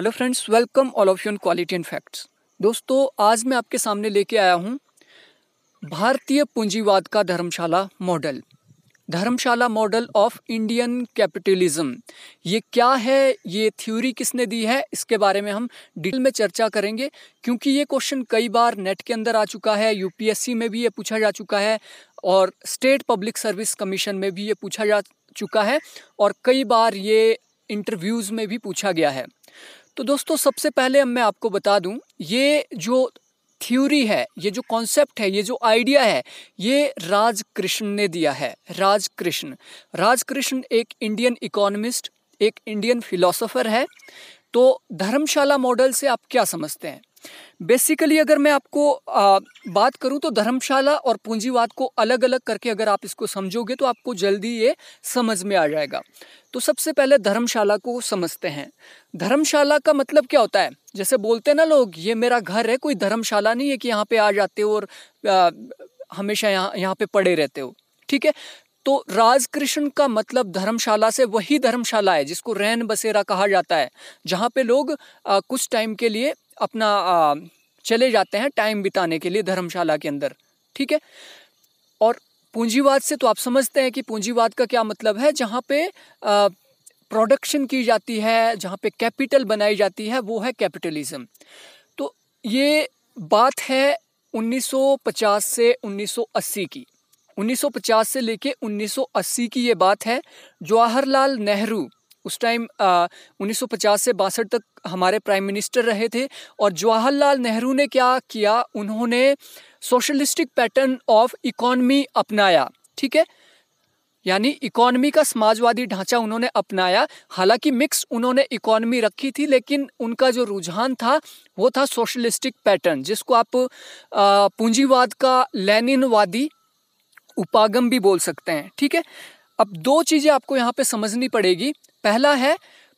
Hello friends welcome all of you in quality and facts दोस्तों, आज मैं आपके सामने लेके आया हूँ भारतीय पूंजीवाद का dharamshala model. Dharamshala model of Indian capitalism. ये क्या है? ये थ्योरी किसने दी है? इसके बारे में हम डिटेल में चर्चा करेंगे, क्योंकि ये क्वेश्चन कई बार नेट के अंदर आ चुका है यूपीएससी में भी ये पूछा जा चुका है, और स्टेट पब्लिक सर्विस कमीशन में भी ये पूछा जा चुका है, और कई बार ये इंटरव्यूज़ में भी पूछा गया है। तो दोस्तों, सबसे पहले अब मैं आपको बता दूँ, ये जो थ्योरी है, ये जो कॉन्सेप्ट है, ये जो आइडिया है, ये राजकृष्ण ने दिया है। राजकृष्ण। राजकृष्ण राज कृष्ण एक इंडियन इकोनमिस्ट, एक इंडियन फिलोसोफर है। तो धर्मशाला मॉडल से आप क्या समझते हैं? बेसिकली अगर मैं आपको आ, बात करूँ तो धर्मशाला और पूंजीवाद को अलग अलग करके अगर आप इसको समझोगे तो आपको जल्दी ये समझ में आ जाएगा। तो सबसे पहले धर्मशाला को समझते हैं। धर्मशाला का मतलब क्या होता है? जैसे बोलते हैं ना लोग ये मेरा घर है कोई धर्मशाला नहीं है कि यहाँ पे आ जाते हो और आ, हमेशा यहाँ यहाँ पे पड़े रहते हो। ठीक है? तो राजकृष्ण का मतलब धर्मशाला से वही धर्मशाला है जिसको रैन बसेरा कहा जाता है जहाँ पे लोग आ, कुछ टाइम के लिए अपना आ, चले जाते हैं टाइम बिताने के लिए धर्मशाला के अंदर ठीक है? और पूंजीवाद से तो आप समझते हैं कि पूंजीवाद का क्या मतलब है? जहाँ पे प्रोडक्शन की जाती है जहाँ पे कैपिटल बनाई जाती है वो है कैपिटलिज्म तो ये बात है 1950 से 1980 की। 1950 से लेके 1980 की ये बात है जवाहरलाल नेहरू उस टाइम उन्नीस सौ पचास से बासठ तक हमारे प्राइम मिनिस्टर रहे थे और जवाहरलाल नेहरू ने क्या किया? उन्होंने सोशलिस्टिक पैटर्न ऑफ़ इकोनॉमी अपनाया, ठीक है? यानी इकोनॉमी का समाजवादी ढांचा उन्होंने अपनाया। हालाँकि मिक्स उन्होंने इकोनॉमी रखी थी, लेकिन उनका जो रुझान था, वो था सोशलिस्टिक पैटर्न जिसको आप पूंजीवाद का लेनिनवादी उपागम भी बोल सकते हैं, ठीक है? अब दो चीज़ें आपको यहाँ पे समझनी पड़ेगी। पहला है,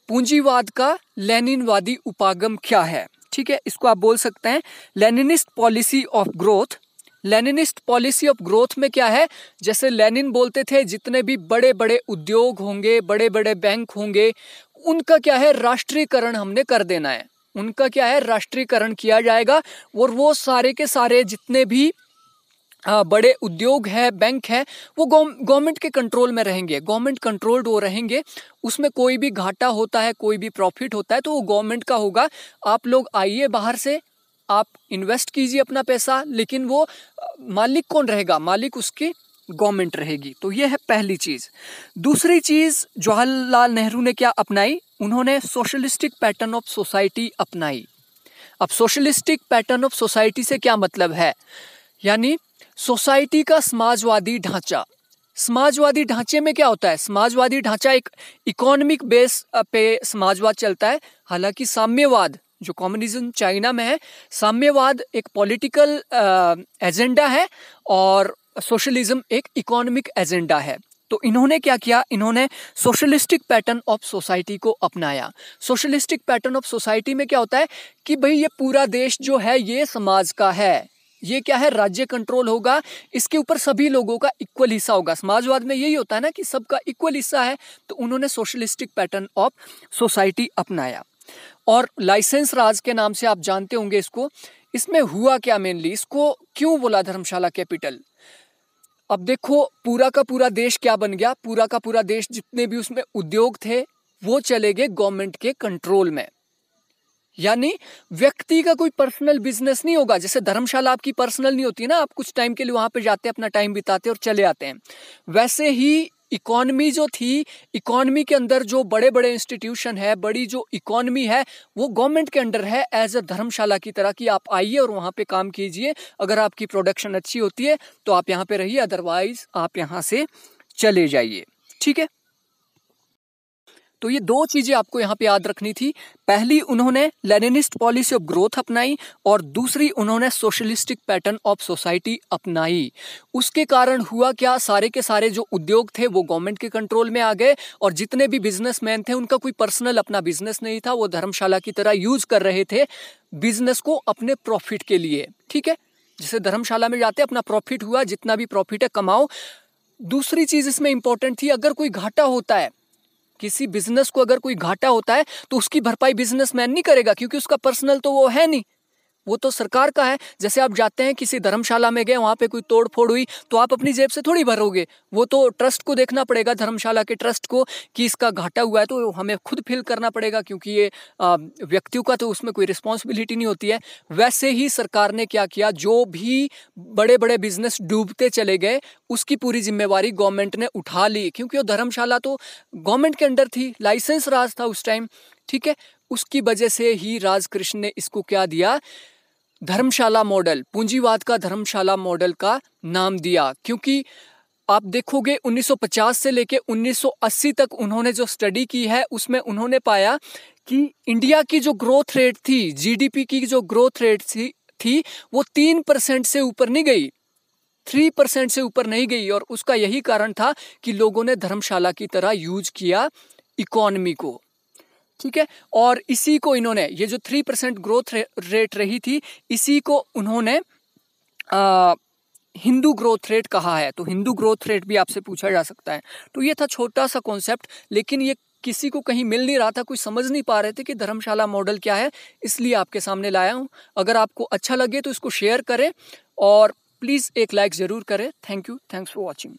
पूंजीवाद का लेनिनवादी उपागम क्या है? ठीक है, इसको आप बोल सकते हैं, Leninist policy of growth. Leninist policy of growth में क्या है? जैसे लेनिन बोलते थे, जितने भी बड़े बड़े उद्योग होंगे बड़े बड़े बैंक होंगे, उनका क्या है? राष्ट्रीयकरण हमने कर देना है। उनका क्या है? राष्ट्रीयकरण किया जाएगा, और वो सारे के सारे जितने भी बड़े उद्योग है, बैंक है, वो गवर्नमेंट के कंट्रोल में रहेंगे। गवर्नमेंट कंट्रोल्ड वो रहेंगे, उसमें कोई भी घाटा होता है, कोई भी प्रॉफिट होता है तो वो गवर्नमेंट का होगा। आप लोग आइए बाहर से, आप इन्वेस्ट कीजिए अपना पैसा, लेकिन वो मालिक कौन रहेगा? मालिक उसकी गवर्नमेंट रहेगी। तो ये है पहली चीज़। दूसरी चीज़, जवाहरलाल नेहरू ने क्या अपनाई? उन्होंने सोशलिस्टिक पैटर्न ऑफ़ सोसाइटी अपनाई। अब सोशलिस्टिक पैटर्न ऑफ़ सोसाइटी से क्या मतलब है? यानी सोसाइटी का समाजवादी ढांचा। समाजवादी ढांचे में क्या होता है? समाजवादी ढांचा एक इकोनॉमिक बेस पे समाजवाद चलता है। हालाँकि साम्यवाद, जो कम्युनिज्म चाइना में है, साम्यवाद एक पॉलिटिकल एजेंडा है और सोशलिज्म एक इकोनॉमिक एजेंडा है। तो इन्होंने क्या किया? इन्होंने सोशलिस्टिक पैटर्न ऑफ़ सोसाइटी को अपनाया। सोशलिस्टिक पैटर्न ऑफ़ सोसाइटी में क्या होता है कि भाई ये पूरा देश जो है, ये समाज का है। ये क्या है? राज्य कंट्रोल होगा। इसके ऊपर सभी लोगों का इक्वल हिस्सा होगा। समाजवाद में यही होता है ना कि सबका इक्वल हिस्सा है तो उन्होंने सोशलिस्टिक पैटर्न ऑफ़ सोसाइटी अपनाया। और लाइसेंस राज के नाम से आप जानते होंगे इसको। इसमें हुआ क्या मेनली इसको क्यों बोला धर्मशाला कैपिटल अब देखो, पूरा का पूरा देश क्या बन गया? पूरा का पूरा देश जितने भी उसमें उद्योग थे, वो चले गए गवर्नमेंट के कंट्रोल में। यानी व्यक्ति का कोई पर्सनल बिज़नेस नहीं होगा। जैसे धर्मशाला आपकी पर्सनल नहीं होती ना, आप कुछ टाइम के लिए वहाँ पे जाते अपना टाइम बिताते और चले आते हैं। वैसे ही इकोनॉमी जो थी इकोनॉमी के अंदर जो बड़े बड़े इंस्टीट्यूशन है, बड़ी जो इकोनॉमी है, वो गवर्नमेंट के अंडर है। एज अ धर्मशाला की तरह की आप आइए और वहाँ पे काम कीजिए। अगर आपकी प्रोडक्शन अच्छी होती है तो आप यहाँ पे रहिए अदरवाइज़ आप यहाँ से चले जाइए। ठीक है? तो ये दो चीज़ें आपको यहाँ पे याद रखनी थी। पहली, उन्होंने लेनिनिस्ट पॉलिसी ऑफ़ ग्रोथ अपनाई और दूसरी, उन्होंने सोशलिस्टिक पैटर्न ऑफ़ सोसाइटी अपनाई। उसके कारण हुआ क्या? सारे के सारे जो उद्योग थे, वो गवर्नमेंट के कंट्रोल में आ गए और जितने भी बिजनेसमैन थे, उनका कोई पर्सनल अपना बिज़नेस नहीं था, वो धर्मशाला की तरह यूज़ कर रहे थे बिज़नेस को अपने प्रॉफिट के लिए, ठीक है? जैसे धर्मशाला में जाते, अपना प्रॉफिट हुआ, जितना भी प्रॉफिट है, कमाओ। दूसरी चीज़ इसमें इंपॉर्टेंट थी, अगर कोई घाटा होता है किसी बिज़नेस को अगर कोई घाटा होता है तो उसकी भरपाई बिजनेसमैन नहीं करेगा, क्योंकि उसका पर्सनल तो वो है नहीं। वो तो सरकार का है। जैसे आप जाते हैं किसी धर्मशाला में गए, वहाँ पे कोई तोड़ फोड़ हुई तो आप अपनी जेब से थोड़ी भरोगे। वो तो ट्रस्ट को देखना पड़ेगा, धर्मशाला के ट्रस्ट को, कि इसका घाटा हुआ है तो हमें खुद फिल करना पड़ेगा, क्योंकि ये व्यक्तियों का तो उसमें कोई रिस्पॉन्सिबिलिटी नहीं होती है। वैसे ही सरकार ने क्या किया, जो भी बड़े बड़े बिज़नेस डूबते चले गए, उसकी पूरी जिम्मेवारी गवर्नमेंट ने उठा ली। क्योंकि वो धर्मशाला तो गवर्नमेंट के अंडर थी लाइसेंस राज था उस टाइम ठीक है? उसकी वजह से ही राजकृष्ण ने इसको क्या दिया धर्मशाला मॉडल, पूंजीवाद का धर्मशाला मॉडल का नाम दिया, क्योंकि आप देखोगे 1950 से लेके 1980 तक उन्होंने जो स्टडी की है, उसमें उन्होंने पाया कि इंडिया की जो ग्रोथ रेट थी जीडीपी की जो ग्रोथ रेट थी थी, वो तीन परसेंट से ऊपर नहीं गई। थ्री परसेंट से ऊपर नहीं गई और उसका यही कारण था कि लोगों ने धर्मशाला की तरह यूज़ किया इकोनॉमी को। ठीक है? और इसी को इन्होंने, ये जो थ्री परसेंट ग्रोथ रेट रही थी, इसी को उन्होंने हिंदू ग्रोथ रेट कहा है। तो हिंदू ग्रोथ रेट भी आपसे पूछा जा सकता है। तो ये था छोटा सा कॉन्सेप्ट लेकिन ये किसी को कहीं मिल नहीं रहा था, कोई समझ नहीं पा रहे थे कि धर्मशाला मॉडल क्या है, इसलिए आपके सामने लाया हूँ। अगर आपको अच्छा लगे तो इसको शेयर करें और प्लीज़ एक लाइक ज़रूर करें। Thank you thanks for watching